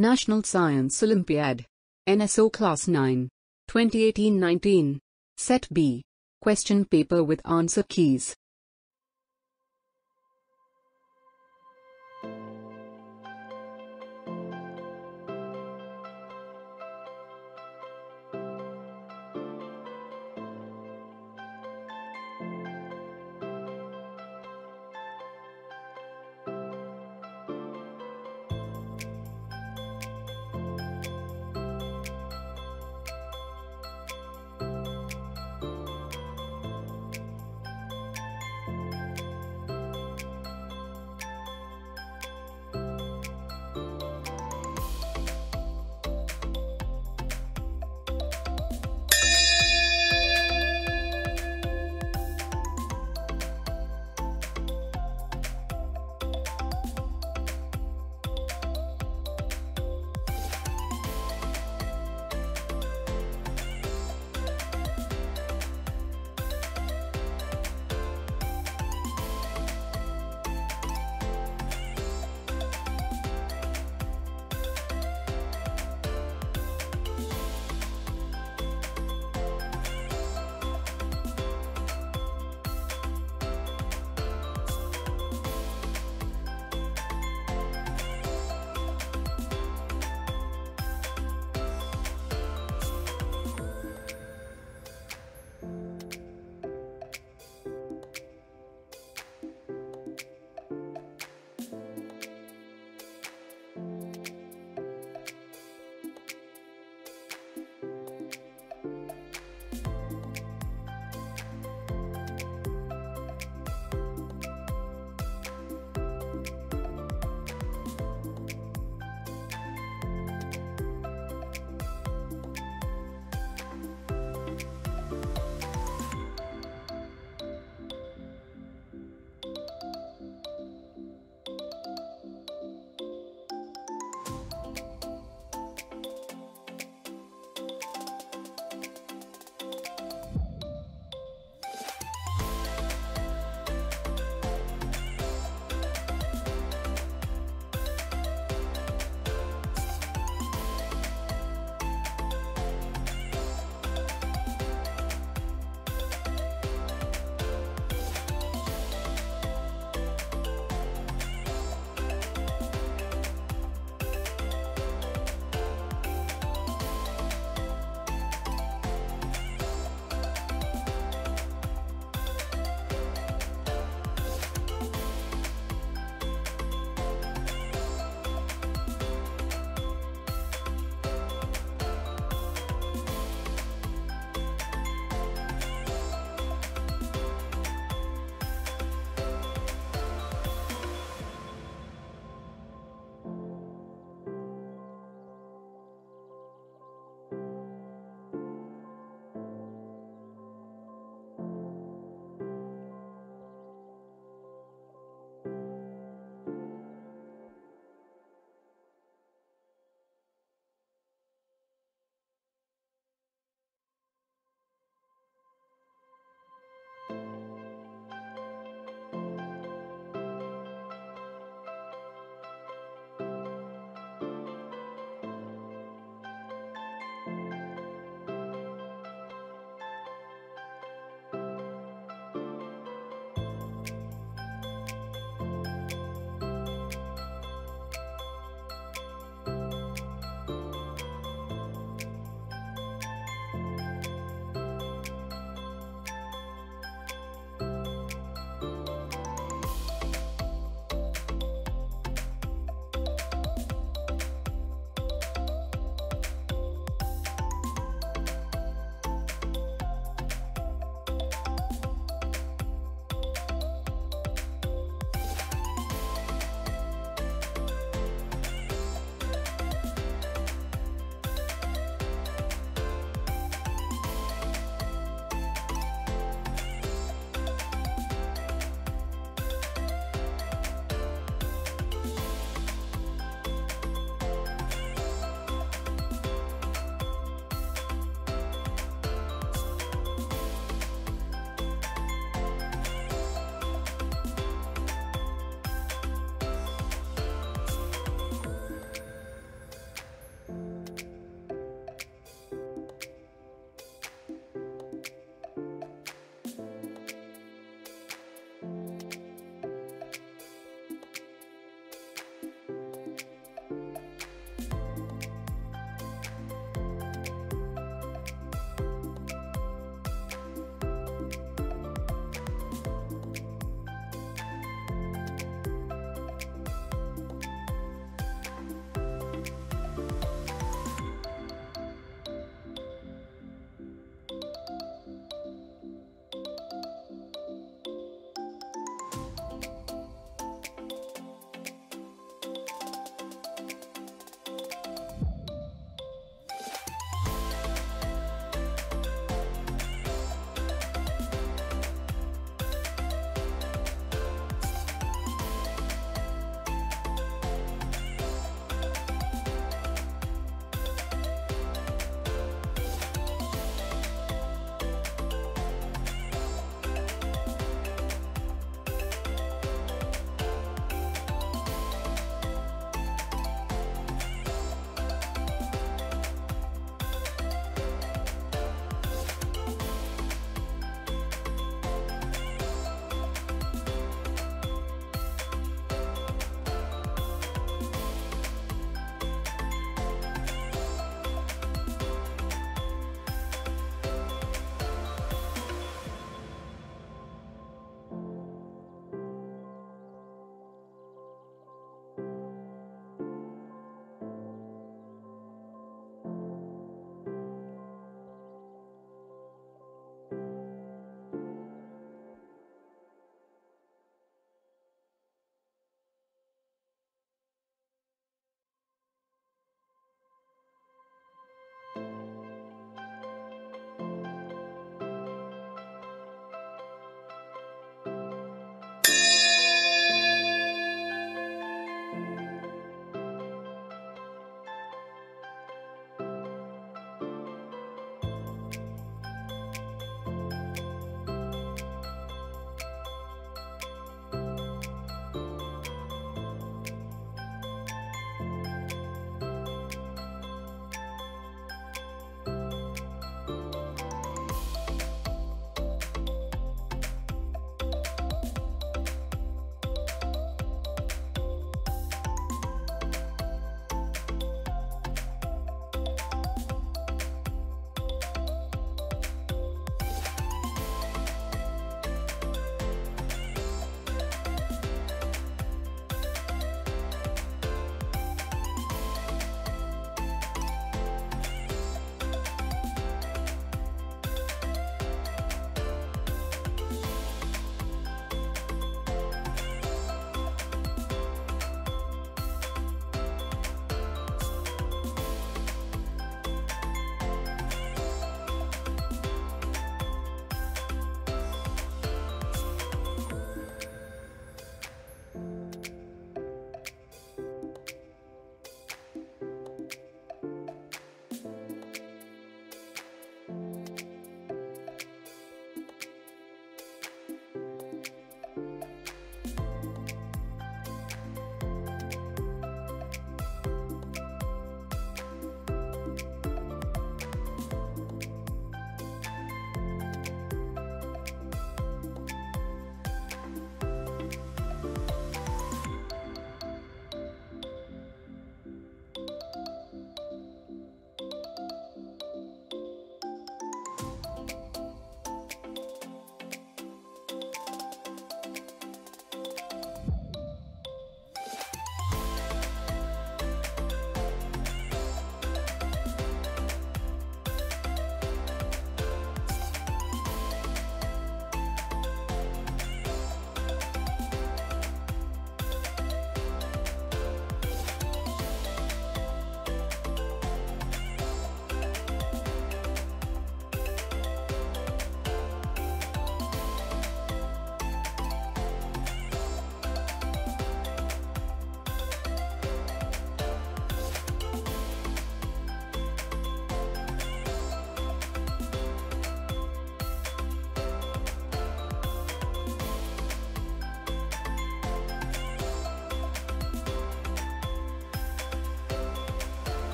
National Science Olympiad. NSO Class 9. 2018-19. Set B. Question paper with answer keys.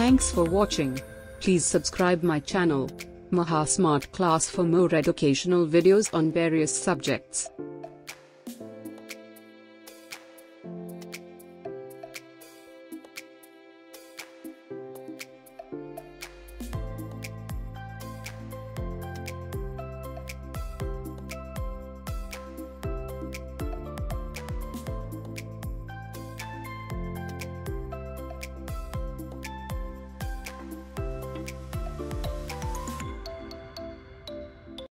Thanks for watching. Please subscribe my channel, Maha Smart Class for more educational videos on various subjects.